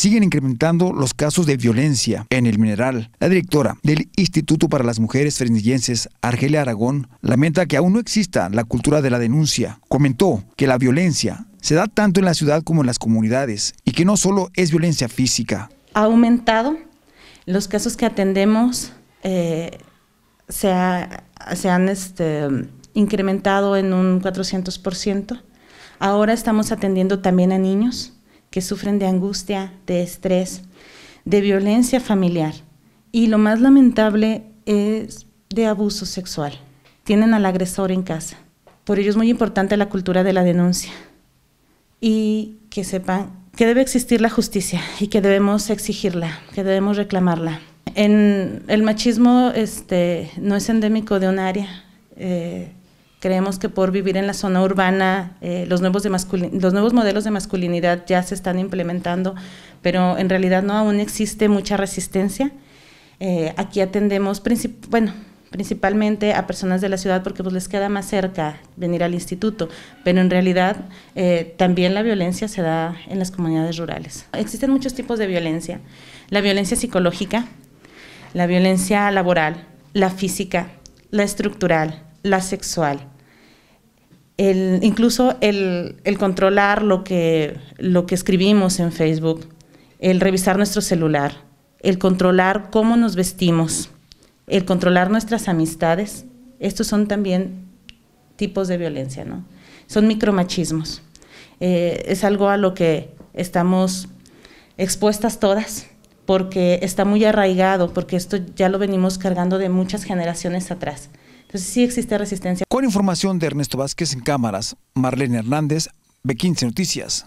siguen incrementando los casos de violencia en el mineral. La directora del Instituto para las Mujeres Fresnillenses, Argelia Aragón, lamenta que aún no exista la cultura de la denuncia. Comentó que la violencia se da tanto en la ciudad como en las comunidades y que no solo es violencia física. Ha aumentado los casos que atendemos, eh, se, han este, incrementado en un 400%. Ahora estamos atendiendo también a niños que sufren de angustia, de estrés, de violencia familiar. Y lo más lamentable es de abuso sexual. Tienen al agresor en casa. Por ello es muy importante la cultura de la denuncia y que sepan que debe existir la justicia y que debemos exigirla, que debemos reclamarla. El machismo este, no es endémico de un área. Eh, creemos que por vivir en la zona urbana eh, los, nuevos de los nuevos modelos de masculinidad ya se están implementando, pero en realidad no aún existe mucha resistencia. Eh, aquí atendemos, bueno, principalmente a personas de la ciudad porque pues les queda más cerca venir al instituto, pero en realidad eh, también la violencia se da en las comunidades rurales. Existen muchos tipos de violencia, la violencia psicológica, la violencia laboral, la física, la estructural, la sexual, incluso el, controlar lo que, lo que escribimos en Facebook, el revisar nuestro celular, el controlar cómo nos vestimos, el controlar nuestras amistades, estos son también tipos de violencia, ¿no? Son micromachismos. Eh, es algo a lo que estamos expuestas todas, porque está muy arraigado, porque esto ya lo venimos cargando de muchas generaciones atrás. Entonces sí existe resistencia. Con información de Ernesto Vázquez en cámaras, Marlene Hernández, B15 Noticias.